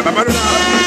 Mamadou